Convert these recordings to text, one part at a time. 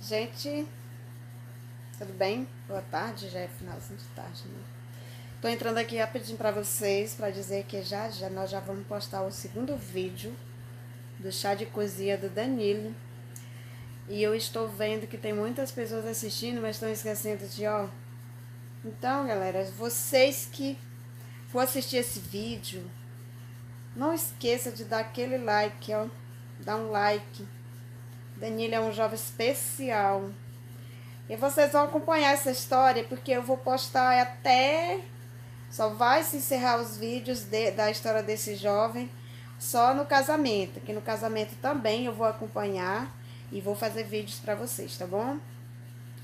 Gente, tudo bem? Boa tarde, já é finalzinho de tarde, né? Tô entrando aqui rapidinho para vocês para dizer que já já nós já vamos postar o segundo vídeo do chá de cozinha do Danilo. E eu estou vendo que tem muitas pessoas assistindo, mas estão esquecendo de ó. Então, galera, vocês que for assistir esse vídeo, não esqueça de dar aquele like, ó. Dá um like. Danilo é um jovem especial. E vocês vão acompanhar essa história, porque eu vou postar até só vai se encerrar os vídeos de, da história desse jovem só no casamento. Que no casamento também eu vou acompanhar e vou fazer vídeos para vocês, tá bom?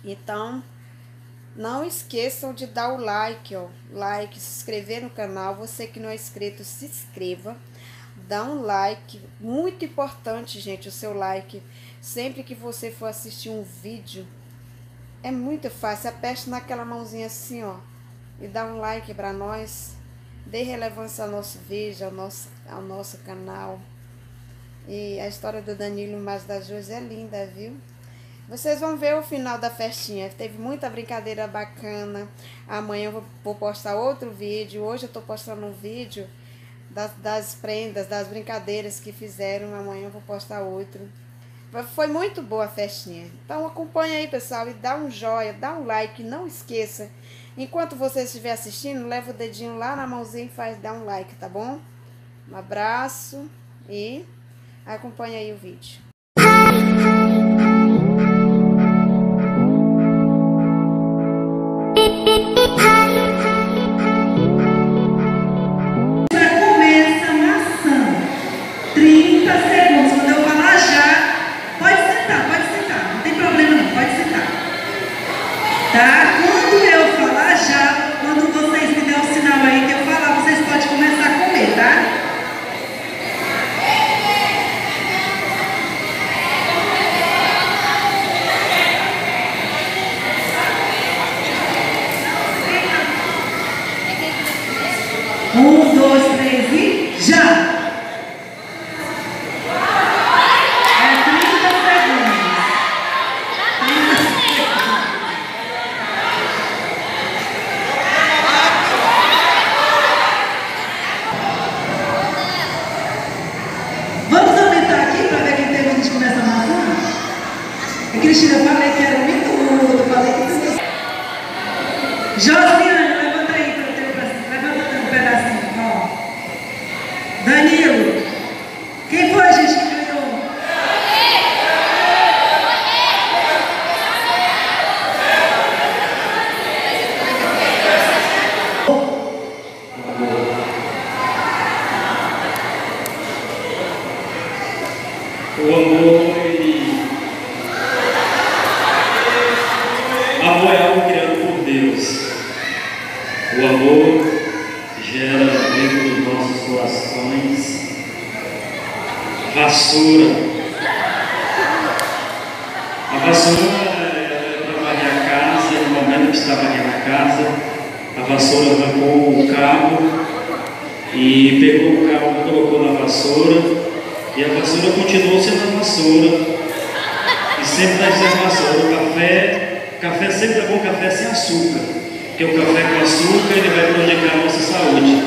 Então, não esqueçam de dar o like, ó. Like, se inscrever no canal. Você que não é inscrito, se inscreva. Dá um like. Muito importante, gente, o seu like. Sempre que você for assistir um vídeo, é muito fácil. Aperte naquela mãozinha assim, ó e dá um like para nós. Dê relevância ao nosso vídeo, ao nosso, ao nosso canal. E a história do Danilo Mais das Duas é linda, viu? Vocês vão ver o final da festinha. Teve muita brincadeira bacana. Amanhã eu vou postar outro vídeo. Hoje eu tô postando um vídeo das, das prendas, das brincadeiras que fizeram. Amanhã eu vou postar outro. Foi muito boa a festinha. Então acompanha aí, pessoal, e dá um joia, dá um like. Não esqueça Enquanto você estiver assistindo, leva o dedinho lá na mãozinha e faz dar um like, tá bom? Um abraço e acompanha aí o vídeo. Josiane, levanta aí para o teu Levanta um pedacinho, ó. Danilo, quem foi, gente, que ganhou? O amor, ele... A o amor gera dentro dos nossos corações vassoura. A vassoura é para varrer a casa, no momento que está varrendo a casa, a vassoura arrancou o cabo e pegou o cabo, colocou na vassoura, e a vassoura continuou sendo a vassoura. E sempre tá vai ser vassoura. O café, café sempre é bom café sem açúcar. Porque o café com açúcar ele vai prejudicar a nossa saúde.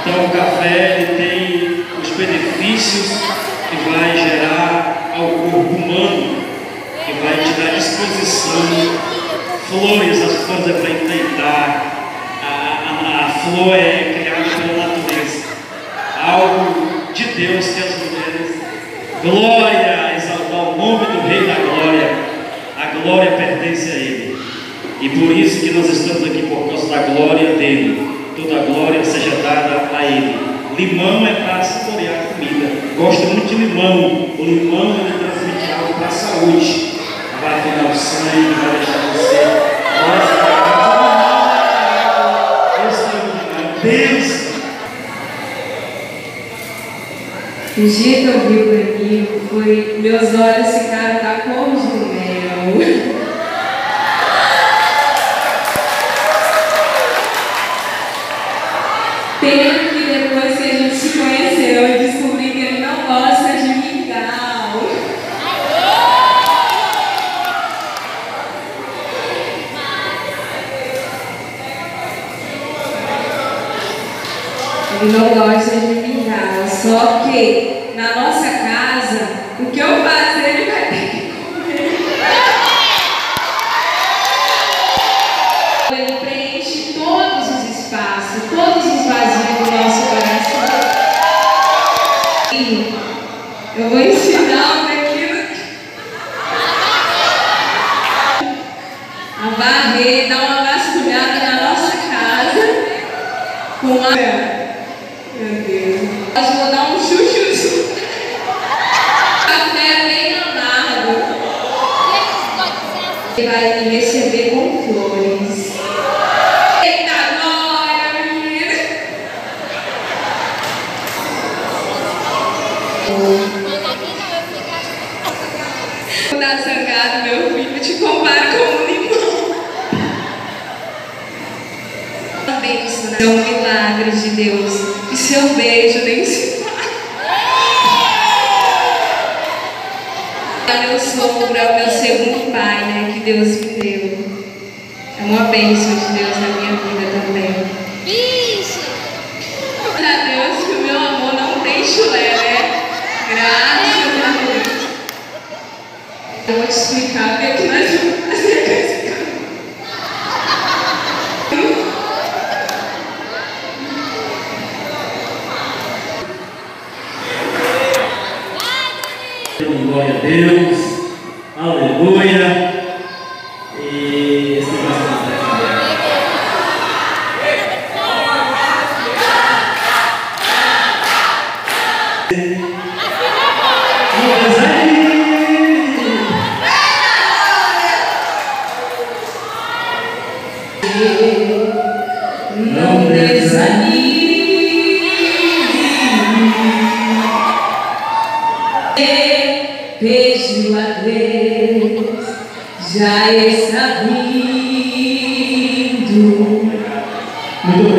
Então o café ele tem os benefícios que vai gerar ao corpo humano, que vai te dar disposição, flores, as flores é para enfeitar, a, a, a flor é criada pela natureza. Algo de Deus que as mulheres. Glória, exaltar o nome do Rei da Glória. A glória pertence a e por isso que nós estamos aqui, por causa da glória dele. Toda a glória seja dada a ele. Limão é para saborear a comida. Gosto muito de limão. O limão ele transmite algo para a saúde. Vai tirar o sangue, vai deixar você. Vai Deus. O dia que eu vi o Danilo foi. Meus olhos ficaram da cor de mel. Pedro, que depois que a gente se conheceu, e descobri que ele não gosta de mingau. Ele não gosta de mingau, só que na nossa casa, o que eu fazia com uma. Meu Deus. Mas vou dar um chuchu. Café bem amargo. Ele vai me receber com flores. Eita, glória, menina! Vou dar zangado, meu filho, te comparo com um limão. Uma bênção, né? É um milagre de Deus. E seu beijo nem se. É meu sogro, é o meu segundo pai, né? Que Deus me deu. É uma bênção de Deus na minha vida também. Hallelujah. Pediu a Deus, já está vindo. Muito.